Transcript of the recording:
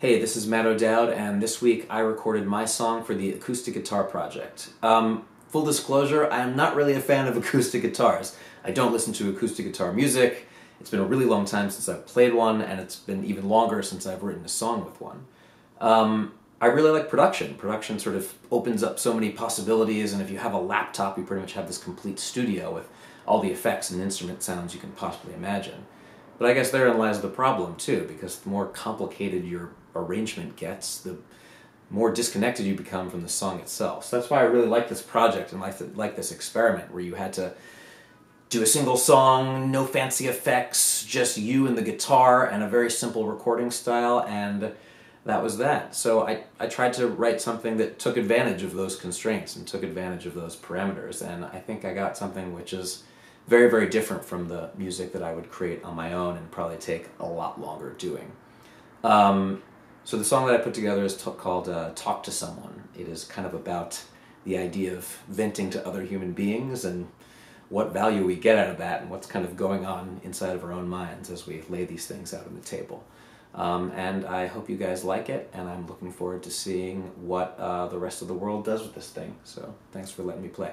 Hey, this is Matt O'Dowd, and this week I recorded my song for the Acoustic Guitar Project. Um, full disclosure, I am not really a fan of acoustic guitars. I don't listen to acoustic guitar music. It's been a really long time since I've played one, and it's been even longer since I've written a song with one. Um, I really like production. Production sort of opens up so many possibilities, and if you have a laptop, you pretty much have this complete studio with all the effects and instrument sounds you can possibly imagine. But I guess therein lies the problem too, because the more complicated your arrangement gets, the more disconnected you become from the song itself. So that's why I really like this project and like like this experiment where you had to do a single song, no fancy effects, just you and the guitar and a very simple recording style and that was that. So I, I tried to write something that took advantage of those constraints and took advantage of those parameters and I think I got something which is very, very different from the music that I would create on my own and probably take a lot longer doing. Um, so the song that I put together is called uh, "Talk to Someone." It is kind of about the idea of venting to other human beings and what value we get out of that, and what's kind of going on inside of our own minds as we lay these things out on the table. Um, and I hope you guys like it, and I'm looking forward to seeing what uh, the rest of the world does with this thing. So thanks for letting me play.